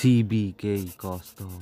CBK Custom.